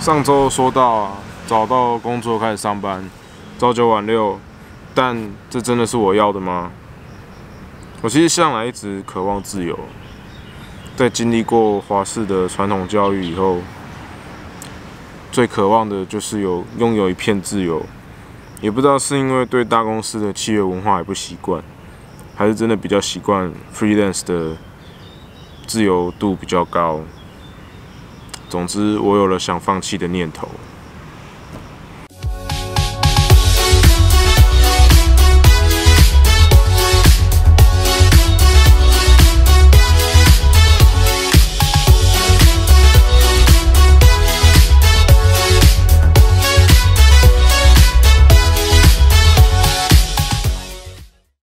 上周说到啊，找到工作开始上班，朝九晚六，但这真的是我要的吗？我其实向来一直渴望自由，在经历过华氏的传统教育以后，最渴望的就是有拥有一片自由。也不知道是因为对大公司的企业文化还不习惯，还是真的比较习惯 freelance 的自由度比较高。总之，我有了想放弃的念头。